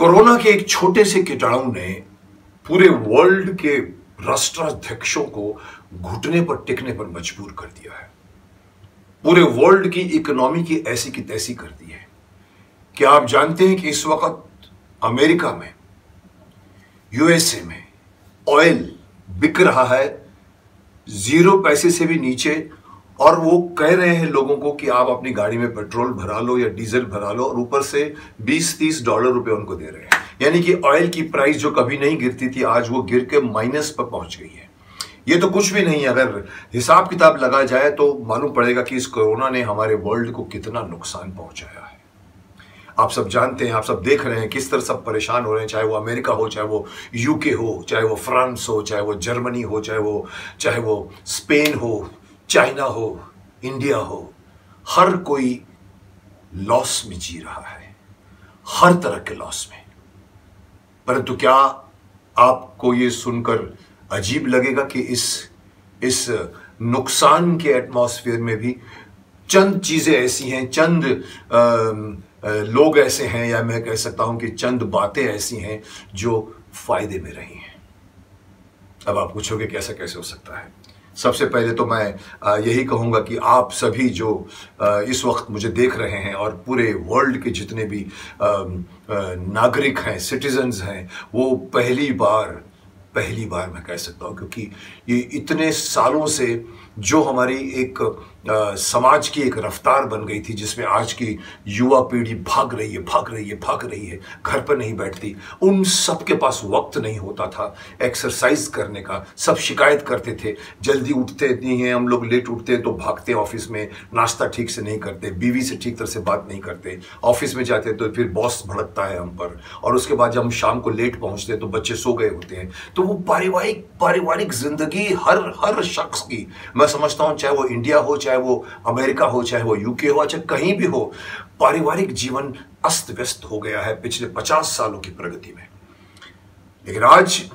Corona के एक छोटे से कीटाणु ने पूरे वर्ल्ड के राष्ट्राध्यक्षों को घुटने पर टिकने पर मजबूर कर दिया है। पूरे वर्ल्ड की इकोनॉमी की ऐसी की तैसी कर दी है। क्या आप जानते हैं कि इस वक्त अमेरिका में यूएसए में ऑयल बिक रहा है ज़ीरो पैसे से भी नीचे और वो कह रहे हैं लोगों को कि आप अपनी गाड़ी में पेट्रोल भरा लो या डीजल भरा लो और ऊपर से 20-30 डॉलर रुपए उनको दे रहे हैं। यानी कि ऑयल की प्राइस जो कभी नहीं गिरती थी, आज वो गिर के माइनस पर पहुँच गई है। ये तो कुछ भी नहीं अगर हिसाब किताब लगा जाए तो मालूम पड़ेगा कि इस कोरोना ने हमारे वर्ल्ड को कितना नुकसान पहुँचाया है। आप सब जानते हैं, आप सब देख रहे हैं किस तरह सब परेशान हो रहे हैं, चाहे वो अमेरिका हो, चाहे वो यूके हो, चाहे वो फ्रांस हो, चाहे वो जर्मनी हो, चाहे वो चाहे वो स्पेन हो चाइना हो इंडिया हो हर कोई लॉस में जी रहा है हर तरह के लॉस में। परंतु क्या आपको ये सुनकर अजीब लगेगा कि इस इस नुकसान के एटमॉस्फेयर में भी चंद चीज़ें ऐसी हैं चंद आ, लोग ऐसे हैं या मैं कह सकता हूँ कि चंद बातें ऐसी हैं जो फ़ायदे में रही हैं। अब आप पूछोगे कैसा कैसे हो सकता है? सबसे पहले तो मैं यही कहूँगा कि आप सभी जो इस वक्त मुझे देख रहे हैं और पूरे वर्ल्ड के जितने भी नागरिक हैं सिटीजन्स हैं, वो पहली बार पहली बार मैं कह सकता हूँ, क्योंकि ये इतने सालों से जो हमारी एक समाज की एक रफ्तार बन गई थी जिसमें आज की युवा पीढ़ी भाग रही है, भाग रही है, भाग रही है, घर पर नहीं बैठती। उन सब के पास वक्त नहीं होता था। एक्सरसाइज करने का, सब शिकायत करते थे। जल्दी उठते नहीं हैं, हम लोग लेट उठते हैं तो भागते ऑफ़िस में, नाश्ता ठीक से नहीं करते, बीवी से ठीक तरह से बात नहीं करते। ऑफ़िस में जाते तो फिर बॉस भड़कता है हम पर। और उसके बाद जब हम शाम को लेट पहुँचते तो बच्चे सो गए होते हैं। तो वो पारिवारिक पारिवारिक ज़िंदगी हर हर शख्स की, मैं समझता हूँ चाहे वो इंडिया हो, चाहे वो अमेरिका हो, चाहे वो यूके हो चाहे कहीं भी हो, पारिवारिक जीवन अस्त व्यस्त हो गया है पिछले पचास सालों की प्रगति में। लेकिन आज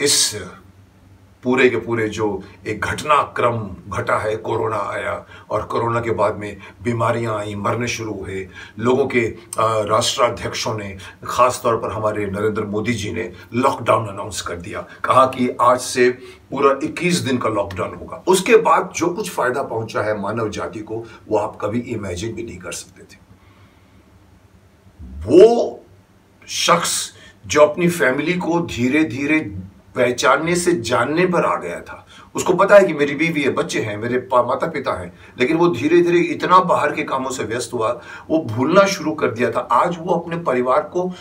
इस पूरे के पूरे जो एक घटनाक्रम घटा है, कोरोना आया और कोरोना के बाद में बीमारियाँ आई, मरने शुरू हुए। लोगों के राष्ट्राध्यक्षों ने खास तौर पर हमारे नरेंद्र मोदी जी ने लॉकडाउन अनाउंस कर दिया। कहा कि आज से पूरा 21 दिन का लॉकडाउन होगा। उसके बाद जो कुछ फ़ायदा पहुँचा है मानव जाति को, वो आप कभी इमेजिन भी नहीं कर सकते थे। वो शख्स जो अपनी फैमिली को धीरे धीरे पहचानने से जानने पर आ गया था। उसको पता है कि मेरी बीवी है, बच्चे हैं, मेरे माता पिता हैं, लेकिन वो धीरे धीरे इतना बाहर के कामों से व्यस्त हुआ, वो भूलना शुरू कर दिया था। आज वो अपने परिवार को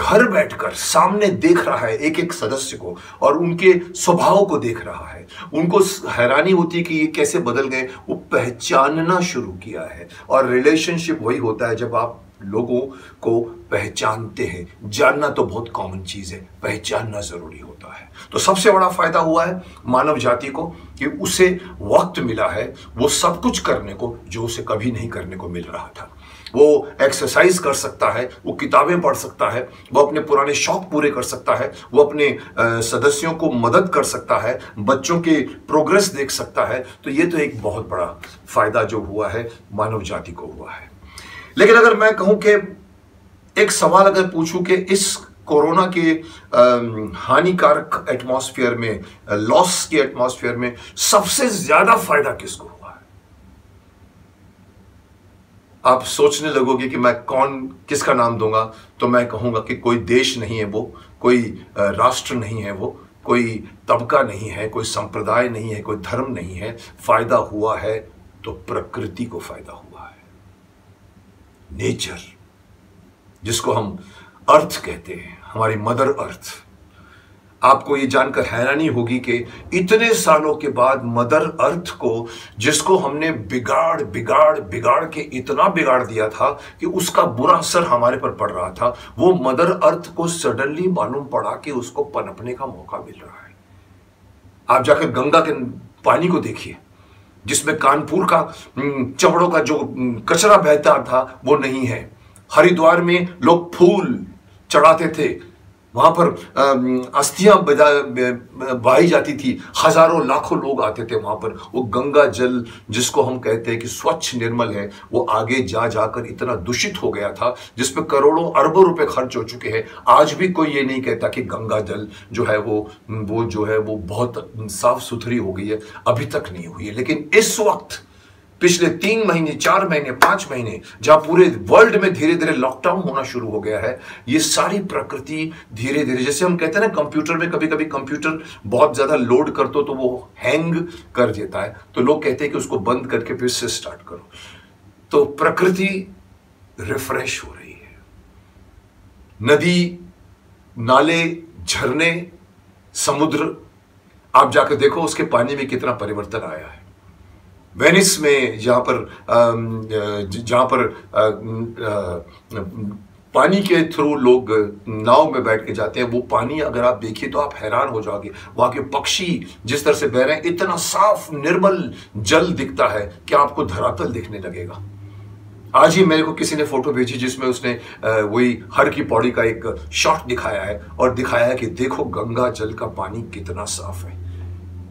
घर बैठकर सामने देख रहा है एक एक सदस्य को, और उनके स्वभाव को देख रहा है। उनको हैरानी होती है कि ये कैसे बदल गए, वो पहचानना शुरू किया है। और रिलेशनशिप वही होता है जब आप लोगों को पहचानते हैं। जानना तो बहुत कॉमन चीज़ है। पहचानना ज़रूरी होता है। तो सबसे बड़ा फ़ायदा हुआ है मानव जाति को कि उसे वक्त मिला है वो सब कुछ करने को जो उसे कभी नहीं करने को मिल रहा था। वो एक्सरसाइज कर सकता है, वो किताबें पढ़ सकता है, वो अपने पुराने शौक पूरे कर सकता है, वो अपने सदस्यों को मदद कर सकता है, बच्चों के प्रोग्रेस देख सकता है। तो ये तो एक बहुत बड़ा फ़ायदा जो हुआ है, मानव जाति को हुआ है। लेकिन अगर मैं कहूँ कि एक सवाल अगर पूछूँ कि इस कोरोना के हानिकारक एटमॉस्फेयर में लॉस के एटमॉस्फेयर में सबसे ज़्यादा फ़ायदा किसको हुआ है? आप सोचने लगोगे कि मैं कौन, किसका नाम दूँगा? तो मैं कहूँगा कि कोई देश नहीं है वो, कोई राष्ट्र नहीं है वो, कोई तबका नहीं है, कोई संप्रदाय नहीं है, कोई धर्म नहीं है। फ़ायदा हुआ है तो प्रकृति को फ़ायदा हुआ नेचर, जिसको हम अर्थ कहते हैं, हमारी मदर अर्थ। आपको ये जानकर हैरानी होगी कि इतने सालों के बाद मदर अर्थ को, जिसको हमने बिगाड़ बिगाड़ बिगाड़ के इतना बिगाड़ दिया था कि उसका बुरा असर हमारे पर पड़ रहा था, वो मदर अर्थ को सडनली मालूम पड़ा कि उसको पनपने का मौका मिल रहा है। आप जाकर गंगा के पानी को देखिए। जिसमें कानपुर का चमड़ों का जो कचरा बहता था, वो नहीं है। हरिद्वार में लोग फूल चढ़ाते थे वहाँ पर अस्थियाँ बहाई जाती थी। हज़ारों, लाखों लोग आते थे वहाँ पर। वो गंगा जल, जिसको हम कहते हैं कि स्वच्छ निर्मल है, वो आगे जा, जाकर इतना दूषित हो गया था, जिस पर करोड़ों, अरबों रुपए खर्च हो चुके हैं। आज भी कोई ये नहीं कहता कि गंगा जल जो है वो वो जो है वो बहुत साफ़ सुथरी हो गई है। अभी तक नहीं हुई है। लेकिन इस वक्त पिछले तीन महीने, चार महीने, पाँच महीने, जहाँ पूरे वर्ल्ड में धीरे धीरे लॉकडाउन होना शुरू हो गया है, ये सारी प्रकृति धीरे धीरे जैसे हम कहते हैं ना कंप्यूटर में कभी कभी कंप्यूटर बहुत ज़्यादा लोड कर दो तो वो हैंग कर देता है। तो लोग कहते हैं कि उसको बंद करके फिर से स्टार्ट करो। तो प्रकृति रिफ्रेश हो रही है। नदी, नाले झरने, समुद्र, आप जाकर देखो, उसके पानी में कितना परिवर्तन आया है। वेनिस में जहाँ पर जहाँ पर पानी के थ्रू लोग नाव में बैठ के जाते हैं, वो पानी अगर आप देखिए तो आप हैरान हो जाओगे। वहाँ के पक्षी जिस तरह से बह रहे हैं, इतना साफ़, निर्मल जल दिखता है कि आपको धरातल दिखने लगेगा। आज ही मेरे को किसी ने फ़ोटो भेजी जिसमें उसने वही हर की पौड़ी का एक शॉट दिखाया है और दिखाया है कि देखो गंगा जल का पानी कितना साफ़ है।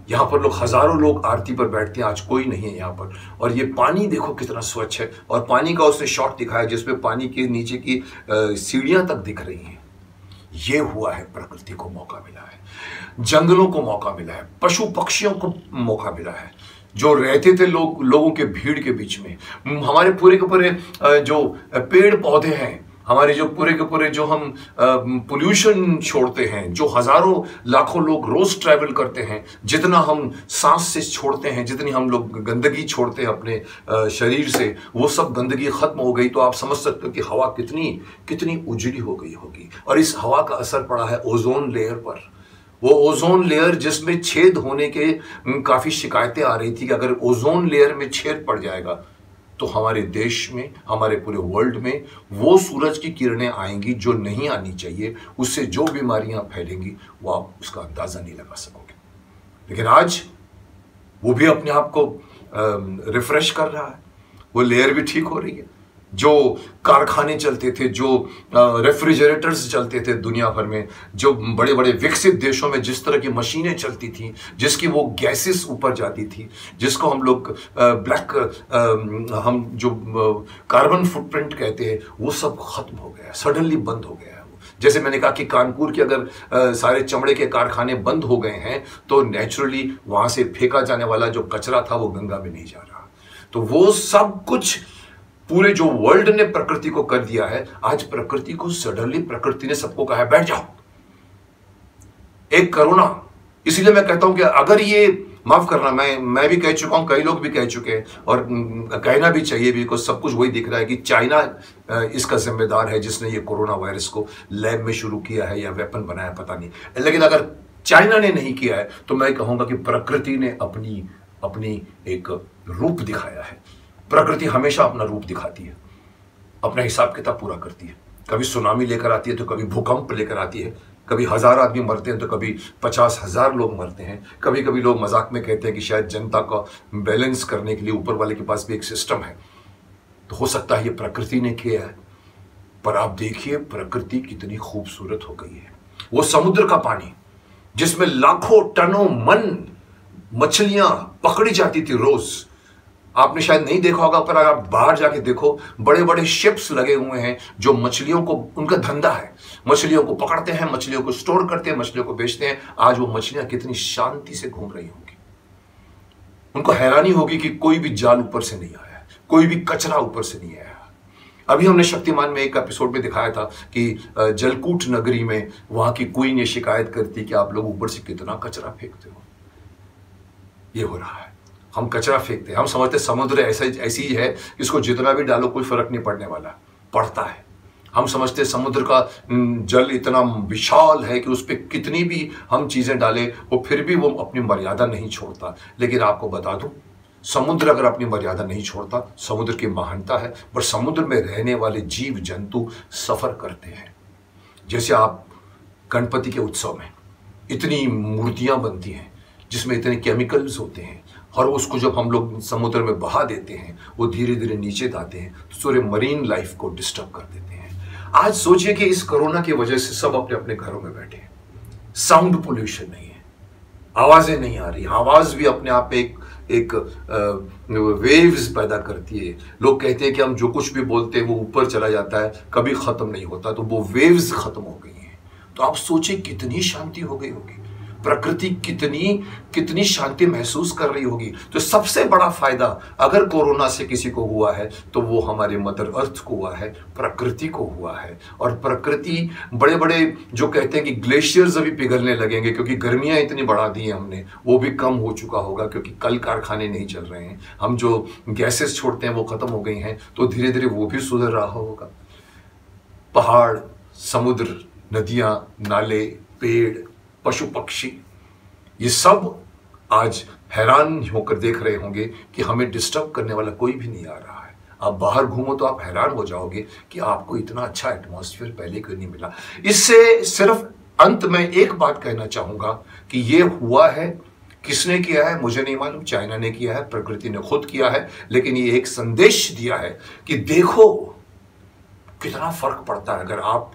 यहाँ पर लोग, हज़ारों लोग आरती पर बैठते हैं, आज कोई नहीं है यहाँ पर। और ये पानी देखो कितना स्वच्छ है। और पानी का उसने शॉट दिखाया जिसमें पानी के नीचे की सीढ़ियाँ तक दिख रही हैं। ये हुआ है, प्रकृति को मौका मिला है। जंगलों को मौका मिला है। पशु पक्षियों को मौका मिला है। जो रहते थे लोग, लोगों के भीड़ के बीच में। हमारे पूरे के पूरे जो पेड़ पौधे हैं हमारे जो पूरे के पूरे जो हम पोल्यूशन छोड़ते हैं, जो हज़ारों लाखों लोग रोज ट्रैवल करते हैं, जितना हम सांस से छोड़ते हैं, जितनी हम लोग गंदगी छोड़ते हैं अपने शरीर से, वो सब गंदगी खत्म हो गई तो आप समझ सकते हो कि हवा कितनी कितनी उजड़ी हो गई होगी। और इस हवा का असर पड़ा है ओजोन लेयर पर। वो ओजोन लेयर जिसमें छेद होने के काफ़ी शिकायतें आ रही थी कि अगर ओजोन लेयर में छेद पड़ जाएगा तो हमारे देश में, हमारे पूरे वर्ल्ड में वो सूरज की किरणें आएँगी जो नहीं आनी चाहिए। उससे जो बीमारियाँ फैलेंगी, वो आप उसका अंदाज़ा नहीं लगा सकोगे। लेकिन आज वो भी अपने आप को रिफ्रेश कर रहा है। वो लेयर भी ठीक हो रही है। जो कारखाने चलते थे जो रेफ्रिजरेटर्स चलते थे दुनिया भर में जो बड़े बड़े विकसित देशों में जिस तरह की मशीनें चलती थी जिसकी वो गैसेस ऊपर जाती थी जिसको हम लोग ब्लैक हम जो कार्बन फुटप्रिंट कहते हैं वो सब खत्म हो गया सडनली बंद हो गया जैसे मैंने कहा कि कानपुर के अगर आ, सारे चमड़े के कारखाने बंद हो गए हैं तो नेचुरली वहाँ से फेंका जाने वाला जो कचरा था वो गंगा में नहीं जा रहा। तो वो सब कुछ पूरे जो वर्ल्ड ने प्रकृति को कर दिया है, आज प्रकृति को सडनली प्रकृति ने सबको कहा है, बैठ जाओ। एक करोना इसीलिए मैं कहता हूँ कि अगर ये माफ़ करना, मैं मैं भी कह चुका हूँ, कई लोग भी कह चुके हैं, और कहना भी चाहिए बिकॉज़ सब कुछ वही दिख रहा है कि चाइना इसका जिम्मेदार है जिसने ये कोरोना वायरस को लैब में शुरू किया है या वेपन बनाया, पता नहीं। लेकिन अगर चाइना ने नहीं किया है तो मैं कहूँगा कि प्रकृति ने अपनी अपनी एक रूप दिखाया है। प्रकृति हमेशा अपना रूप दिखाती है। अपना हिसाब किताब पूरा करती है। कभी सुनामी लेकर आती है तो कभी भूकंप लेकर आती है। कभी हज़ार आदमी मरते हैं तो कभी पचास हज़ार लोग मरते हैं। कभी कभी लोग मज़ाक में कहते हैं कि शायद जनता का बैलेंस करने के लिए ऊपर वाले के पास भी एक सिस्टम है। तो हो सकता है ये प्रकृति ने किया है। पर आप देखिए, प्रकृति कितनी खूबसूरत हो गई है। वो समुद्र का पानी, जिसमें लाखों टनों मन मछलियाँ पकड़ी जाती थी रोज। आपने शायद नहीं देखा होगा, पर अगर आप बाहर जाके देखो बड़े बड़े शिप्स लगे हुए हैं जो मछलियों को, उनका धंधा है। मछलियों को पकड़ते हैं, मछलियों को स्टोर करते हैं, मछलियों को बेचते हैं। आज वो मछलियाँ कितनी शांति से घूम रही होंगी। उनको हैरानी होगी कि कोई भी जाल ऊपर से नहीं आया, कोई भी कचरा ऊपर से नहीं आया। अभी हमने शक्तिमान में एक एपिसोड में दिखाया था कि जलकूट नगरी में वहाँ की क्वीन ये शिकायत करती कि आप लोग ऊपर से कितना कचरा फेंकते हो। ये हो रहा है। हम कचरा फेंकते हैं। हम समझते हैं समुद्र ऐसा ऐसी ही है इसको जितना भी डालो कोई फ़र्क नहीं पड़ने वाला। पड़ता है। हम समझते समुद्र का जल इतना विशाल है कि उस पर कितनी भी हम चीज़ें डालें, वो फिर भी वो अपनी मर्यादा नहीं छोड़ता। लेकिन आपको बता दूँ, समुद्र अगर अपनी मर्यादा नहीं छोड़ता, समुद्र की महानता है, पर समुद्र में रहने वाले जीव जंतु सफ़र करते हैं। जैसे आप गणपति के उत्सव में इतनी मूर्तियाँ बनती हैं, जिसमें इतने केमिकल्स होते हैं और उसको जब हम लोग समुद्र में बहा देते हैं, वो धीरे धीरे नीचे आते हैं तो सूर्य मरीन लाइफ को डिस्टर्ब कर देते हैं। आज सोचिए कि इस कोरोना की वजह से सब अपने अपने घरों में बैठे हैं। साउंड पोल्यूशन नहीं है। आवाज़ें नहीं आ रही आवाज़ भी अपने आप एक एक वेव्स पैदा करती है। लोग कहते हैं कि हम जो कुछ भी बोलते हैं, वो ऊपर चला जाता है, कभी खत्म नहीं होता तो वो वेव्स खत्म हो गई हैं। तो आप सोचिए कितनी शांति हो गई होगी। प्रकृति कितनी कितनी शांति महसूस कर रही होगी। तो सबसे बड़ा फ़ायदा अगर कोरोना से किसी को हुआ है तो वो हमारे मदर अर्थ को हुआ है, प्रकृति को हुआ है। और प्रकृति बड़े बड़े जो कहते हैं कि ग्लेशियर्स अभी पिघलने लगेंगे, क्योंकि गर्मियाँ इतनी बढ़ा दी हैं हमने, वो भी कम हो चुका होगा, क्योंकि कल कारखाने नहीं चल रहे हैं। हम जो गैसेस छोड़ते हैं, वो खत्म हो गई हैं तो धीरे धीरे वो भी सुधर रहा होगा। पहाड़, समुद्र, नदियाँ, नाले, पेड़ पशु पक्षी, ये सब आज हैरान होकर देख रहे होंगे कि हमें डिस्टर्ब करने वाला कोई भी नहीं आ रहा है। आप बाहर घूमो तो आप हैरान हो जाओगे कि आपको इतना अच्छा एटमॉस्फेयर पहले क्यों नहीं मिला। इससे सिर्फ़ अंत में एक बात कहना चाहूँगा कि ये हुआ है, किसने किया है, मुझे नहीं मालूम, चाइना ने किया है, प्रकृति ने खुद किया है, लेकिन ये एक संदेश दिया है कि देखो कितना फ़र्क पड़ता है। अगर आप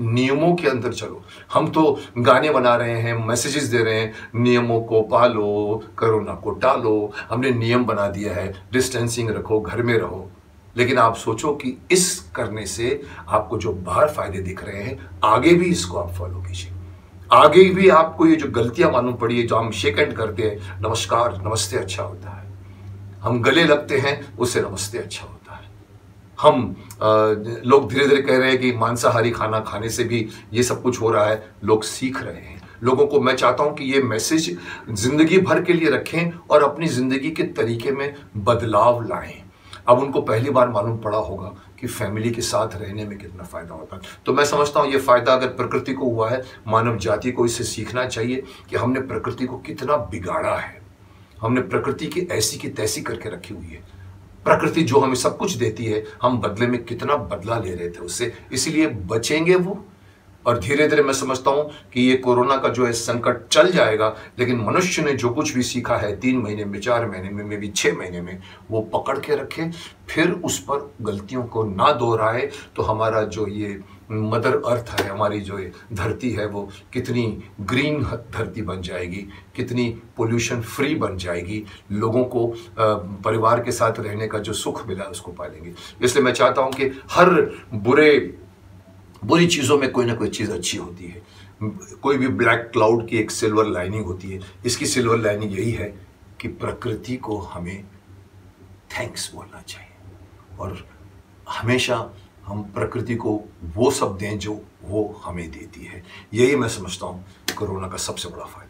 नियमों के अंदर चलो। हम तो गाने बना रहे हैं मैसेजेस दे रहे हैं, नियमों को पालो, कोरोना को टालो। हमने नियम बना दिया है डिस्टेंसिंग रखो, घर में रहो। लेकिन आप सोचो कि इस करने से आपको जो बाहर फ़ायदे दिख रहे हैं, आगे भी इसको आप फॉलो कीजिए। आगे भी आपको ये जो गलतियाँ मालूम पड़ी है, जो हम शेक एंड करते हैं, नमस्कार, नमस्ते अच्छा होता है। हम गले लगते हैं, उससे नमस्ते अच्छा होता है। हम लोग धीरे धीरे कह रहे हैं कि मांसाहारी खाना खाने से भी ये सब कुछ हो रहा है। लोग सीख रहे हैं। लोगों को मैं चाहता हूँ कि ये मैसेज ज़िंदगी भर के लिए रखें और अपनी ज़िंदगी के तरीके में बदलाव लाएँ। अब उनको पहली बार मालूम पड़ा होगा कि फैमिली के साथ रहने में कितना फ़ायदा होता। है तो मैं समझता हूँ ये फ़ायदा अगर प्रकृति को हुआ है, मानव जाति को इससे सीखना चाहिए कि हमने प्रकृति को कितना बिगाड़ा है। हमने प्रकृति की ऐसी की तैसी करके रखी हुई है। प्रकृति जो हमें सब कुछ देती है, हम बदले में कितना बदला ले रहे थे उससे इसीलिए बचेंगे वो। और धीरे धीरे मैं समझता हूँ कि ये कोरोना का जो है संकट चल जाएगा, लेकिन मनुष्य ने जो कुछ भी सीखा है, तीन महीने में, चार महीने में मे भी छह महीने में, वो पकड़ के रखे, फिर उस पर गलतियों को ना दोहराए तो हमारा जो ये मदर अर्थ है, हमारी जो धरती है वो कितनी ग्रीन धरती बन जाएगी, कितनी पोल्यूशन फ्री बन जाएगी, लोगों को परिवार के साथ रहने का जो सुख मिला उसको पालेंगे। इसलिए मैं चाहता हूँ कि हर बुरे, बुरी चीज़ों में कोई ना कोई चीज़ अच्छी होती है। कोई भी ब्लैक क्लाउड की एक सिल्वर लाइनिंग होती है, इसकी सिल्वर लाइनिंग यही है कि प्रकृति को हमें थैंक्स बोलना चाहिए। और हमेशा हम प्रकृति को वो सब दें जो वो हमें देती है। यही मैं समझता हूँ कोरोना का सबसे बड़ा फ़ायदा।